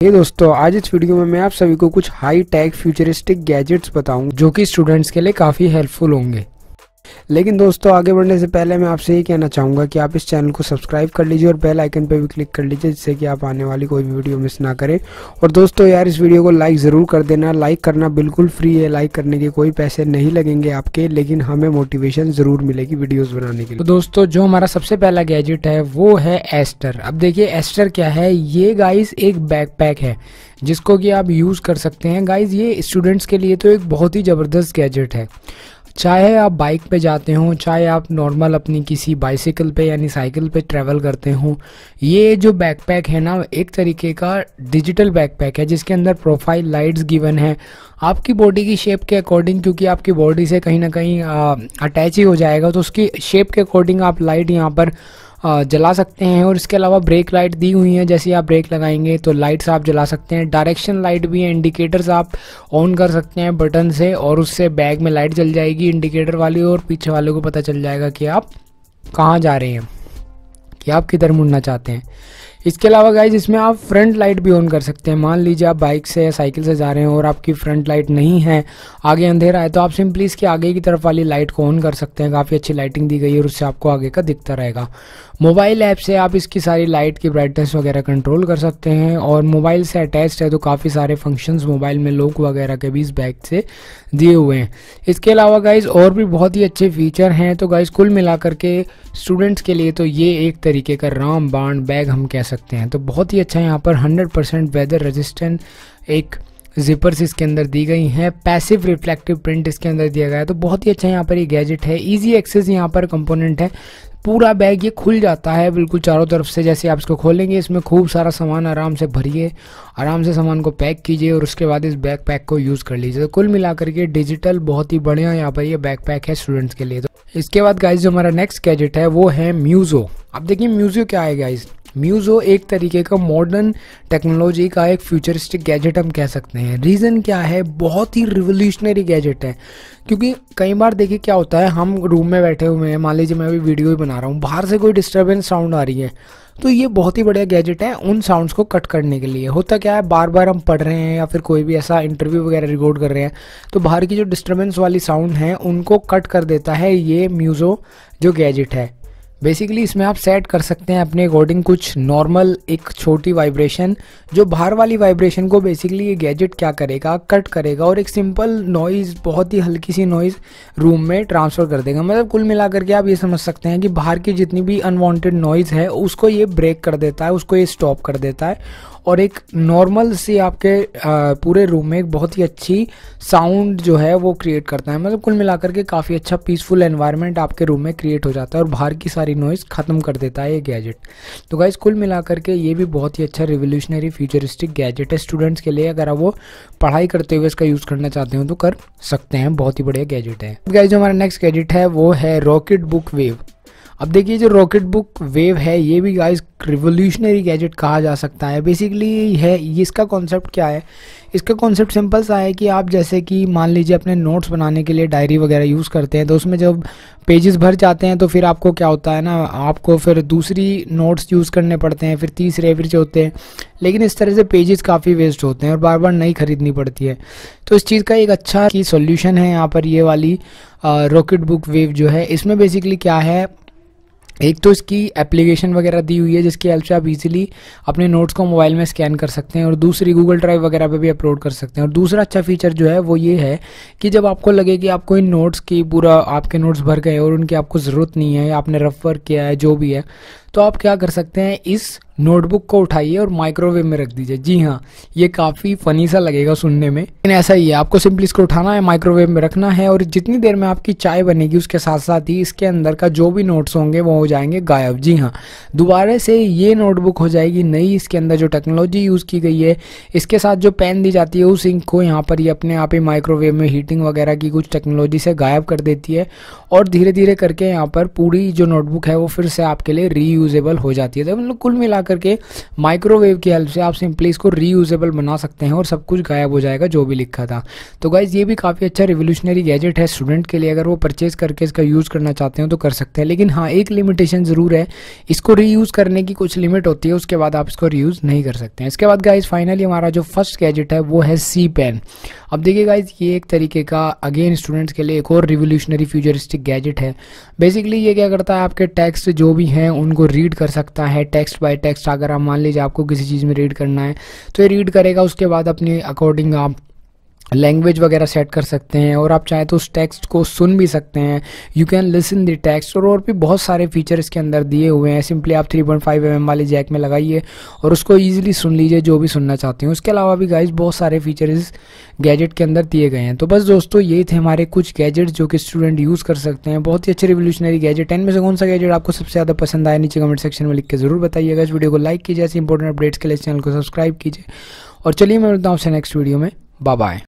हे दोस्तों, आज इस वीडियो में मैं आप सभी को कुछ हाई टेक फ्यूचरिस्टिक गैजेट्स बताऊँगा जो कि स्टूडेंट्स के लिए काफ़ी हेल्पफुल होंगे। लेकिन दोस्तों, आगे बढ़ने से पहले मैं आपसे ये कहना चाहूँगा कि आप इस चैनल को सब्सक्राइब कर लीजिए और बेल आइकन पर भी क्लिक कर लीजिए जिससे कि आप आने वाली कोई भी वीडियो मिस ना करें। और दोस्तों, यार, इस वीडियो को लाइक ज़रूर कर देना। लाइक करना बिल्कुल फ्री है। लाइक करने के कोई पैसे नहीं लगेंगे आपके, लेकिन हमें मोटिवेशन ज़रूर मिलेगी वीडियोज़ बनाने के लिए। तो दोस्तों, जो हमारा सबसे पहला गैजेट है, वो है एस्टर अब देखिए एस्टर क्या है? ये गाइस एक बैकपैक है, जिसको कि आप यूज़ कर सकते हैं। गाइज़ ये स्टूडेंट्स के लिए तो एक बहुत ही ज़बरदस्त गैजेट है। चाहे आप बाइक पे जाते हो, चाहे आप नॉर्मल अपनी किसी बाइसिकल पे यानी साइकिल पे ट्रैवल करते हो, ये जो बैकपैक है ना, एक तरीके का डिजिटल बैकपैक है, जिसके अंदर प्रोफ़ाइल लाइट्स गिवन है। आपकी बॉडी की शेप के अकॉर्डिंग क्योंकि आपकी बॉडी से कहीं ना कहीं अटैच ही हो जाएगा तो उसकी शेप के अकॉर्डिंग आप लाइट यहाँ पर जला सकते हैं और इसके अलावा ब्रेक लाइट दी हुई है। जैसे आप ब्रेक लगाएँगे तो लाइट्स आप जला सकते हैं। डायरेक्शन लाइट भी है इंडिकेटर्स आप ऑन कर सकते हैं बटन से और उससे बैग में लाइट जल जाएगी इंडिकेटर वाली और पीछे वाले को पता चल जाएगा कि आप कहाँ जा रहे हैं, कि आप किधर मुड़ना चाहते हैं। इसके अलावा गाइज़ इसमें आप फ्रंट लाइट भी ऑन कर सकते हैं। मान लीजिए आप बाइक से या साइकिल से जा रहे हैं और आपकी फ्रंट लाइट नहीं है, आगे अंधेरा है तो आप सिंपली इसकी आगे की तरफ़ वाली लाइट को ऑन कर सकते हैं। काफ़ी अच्छी लाइटिंग दी गई है और उससे आपको आगे का दिखता रहेगा। मोबाइल ऐप से आप इसकी सारी लाइट की ब्राइटनेस वगैरह कंट्रोल कर सकते हैं और मोबाइल से अटैच्ड है तो काफ़ी सारे फ़ंक्शंस मोबाइल में लॉक वगैरह के भी इस बैग से दिए हुए हैं। इसके अलावा गाइज़ और भी बहुत ही अच्छे फीचर हैं। तो गाइज़ कुल मिलाकर के स्टूडेंट्स के लिए तो ये एक तरीके का राम बाण बैग हम कह सकते हैं। तो बहुत ही अच्छा यहाँ पर 100 परसेंट वेदर रेजिस्टेंट एक जिपर्स इसके अंदर दी गई हैं। पैसिव रिफ्लेक्टिव प्रिंट इसके अंदर दिया गया है। तो बहुत ही अच्छा यहाँ पर ये गैजेट है। इजी एक्सेस यहाँ पर कंपोनेंट है। पूरा बैग ये खुल जाता है बिल्कुल चारों तरफ़ से। जैसे आप इसको खोलेंगे, इसमें खूब सारा सामान आराम से भरिए, आराम से सामान को पैक कीजिए और उसके बाद इस बैग पैक को यूज़ कर लीजिए। तो कुल मिलाकर के डिजिटल बहुत ही बढ़िया यहाँ पर ये बैग पैक है स्टूडेंट्स के लिए। तो इसके बाद गाइज़ जो हमारा नेक्स्ट गैजेट है, वो है म्यूज़ो अब देखिए म्यूज़ो क्या है गाइज़ म्यूज़ो एक तरीके का मॉडर्न टेक्नोलॉजी का एक फ्यूचरिस्टिक गैजेट हम कह सकते हैं। रीज़न क्या है? बहुत ही रिवोल्यूशनरी गैजेट है। क्योंकि कई बार देखिए क्या होता है, हम रूम में बैठे हुए हैं, मान लीजिए मैं अभी वीडियो ही बना रहा हूँ, बाहर से कोई डिस्टर्बेंस साउंड आ रही है तो ये बहुत ही बढ़िया गैजेट है उन साउंड्स को कट करने के लिए। होता क्या है बार बार हम पढ़ रहे हैं या फिर कोई भी ऐसा इंटरव्यू वगैरह रिकॉर्ड कर रहे हैं तो बाहर की जो डिस्टर्बेंस वाली साउंड है, उनको कट कर देता है ये म्यूज़ो जो गैजेट है। बेसिकली इसमें आप सेट कर सकते हैं अपने अकॉर्डिंग कुछ नॉर्मल एक छोटी वाइब्रेशन जो बाहर वाली वाइब्रेशन को बेसिकली ये गैजेट क्या करेगा कट करेगा और एक सिंपल नॉइज़ बहुत ही हल्की सी नॉइज़ रूम में ट्रांसफ़र कर देगा। मतलब कुल मिला करके आप ये समझ सकते हैं कि बाहर की जितनी भी अनवांटेड नॉइज़ है, उसको ये ब्रेक कर देता है, उसको ये स्टॉप कर देता है। और एक नॉर्मल सी आपके पूरे रूम में एक बहुत ही अच्छी साउंड जो है वो क्रिएट करता है। मतलब कुल मिलाकर के काफ़ी अच्छा पीसफुल एनवायरनमेंट आपके रूम में क्रिएट हो जाता है और बाहर की सारी नॉइज़ ख़त्म कर देता है ये गैजेट तो गाइज़ कुल मिलाकर के ये भी बहुत ही अच्छा रिवोल्यूशनरी फ्यूचरिस्टिक गैजेट है। स्टूडेंट्स के लिए अगर आप वो पढ़ाई करते हुए इसका यूज़ करना चाहते हो तो कर सकते हैं। बहुत ही बढ़िया गैजेट है। गाइज़ जो हमारा नेक्स्ट गैजेट है वो है रॉकेट बुक वेव अब देखिए, जो रॉकेट बुक वेव है, ये भी गाइस रिवोल्यूशनरी गैजेट कहा जा सकता है। बेसिकली है इसका कॉन्सेप्ट क्या है? इसका कॉन्सेप्ट सिंपल सा है कि आप जैसे कि मान लीजिए अपने नोट्स बनाने के लिए डायरी वगैरह यूज़ करते हैं तो उसमें जब पेजेस भर जाते हैं तो फिर आपको क्या होता है ना, आपको फिर दूसरी नोट्स यूज़ करने पड़ते हैं, फिर तीसरे, फिर चौथे। लेकिन इस तरह से पेजेस काफ़ी वेस्ट होते हैं और बार बार नई खरीदनी पड़ती है। तो इस चीज़ का एक अच्छा की सोल्यूशन है यहाँ पर ये वाली रॉकेट बुक वेव जो है। इसमें बेसिकली क्या है एक तो इसकी एप्लीकेशन वगैरह दी हुई है, जिसकी हेल्प से आप इजीली अपने नोट्स को मोबाइल में स्कैन कर सकते हैं, और दूसरी गूगल ड्राइव वगैरह पे भी अपलोड कर सकते हैं। और दूसरा अच्छा फीचर जो है, वो ये है कि जब आपको लगे कि आपको इन नोट्स की पूरा, आपके नोट्स भर गए और उनकी आपको ज़रूरत नहीं है, आपने रफ वर्क किया है, जो भी है तो आप क्या कर सकते हैं, इस नोटबुक को उठाइए और माइक्रोवेव में रख दीजिए। जी हाँ ये काफ़ी फनी सा लगेगा सुनने में। लेकिन ऐसा ही है, आपको सिंपली इसको उठाना है, माइक्रोवेव में रखना है और जितनी देर में आपकी चाय बनेगी उसके साथ साथ ही इसके अंदर का जो भी नोट्स होंगे वो हो जाएँगे गायब। जी हाँ दोबारा से ये नोटबुक हो जाएगी नई, इसके अंदर जो टेक्नोलॉजी यूज़ की गई है, इसके साथ जो पेन दी जाती है उस इंक को यहाँ पर ये अपने आप ही माइक्रोवेव में हीटिंग वगैरह की कुछ टेक्नोलॉजी से गायब कर देती है और धीरे धीरे करके यहाँ पर पूरी जो नोटबुक है वो फिर से आपके लिए रीयूजेबल हो जाती है। तो मतलब कुल मिलाकर के माइक्रोवेव की हेल्प से आप सिंपली इसको रीयूजेबल बना सकते हैं और सब कुछ गायब हो जाएगा, जो भी लिखा था। तो गाइज़ ये भी काफ़ी अच्छा रिवोल्यूशनरी गैजेट है स्टूडेंट के लिए। अगर वो परचेज करके इसका यूज़ करना चाहते हैं तो कर सकते हैं। लेकिन हाँ एक लिमिटेशन ज़रूर है, इसको रीयूज़ करने की कुछ लिमिट होती है, उसके बाद आप इसको रीयूज़ नहीं कर सकते हैं। इसके बाद गाइज़ फाइनली हमारा जो फ़र्स्ट गैजेट है, वो है सी पेन अब देखिए गाइज़ ये एक तरीके का अगेन स्टूडेंट्स के लिए एक और रिवोल्यूशनरी फ्यूचरिस्टिक गैजेट है। बेसिकली ये क्या करता है, आपके टेक्स्ट जो भी हैं, उनको रीड कर सकता है टेक्स्ट बाय टेक्स्ट अगर आप मान लीजिए आपको किसी चीज़ में रीड करना है तो ये रीड करेगा, उसके बाद अपने अकॉर्डिंग आप लैंग्वेज वगैरह सेट कर सकते हैं, और आप चाहें तो उस टेक्स्ट को सुन भी सकते हैं। You can listen the text और और भी बहुत सारे फीचर इसके अंदर दिए हुए हैं। सिंपली आप 3.5 पॉइंट mm वाले जैक में लगाइए, और उसको ईजिली सुन लीजिए, जो भी सुनना चाहते हैं। उसके अलावा भी गाइज़ बहुत सारे फीचर इस गैजेट के अंदर दिए गए हैं। तो बस दोस्तों, ये थे हमारे कुछ गैजेट जो कि स्टूडेंट यूज़ कर सकते हैं। बहुत ही अच्छे रिवोल्यूशनरी गैजेट टेन में से कौन सा गैजेट आपको सबसे ज़्यादा पसंद आया, नीचे कमेंट सेक्शन में लिख के ज़रूर बताइएगा। इस वीडियो को लाइक कीजिए, ऐसे इंपॉर्टेंट अपडेट्स के लिए चैनल को सब्सक्राइब कीजिए। और चलिए, मैं मिलता हूँ नेक्स्ट वीडियो में। बाय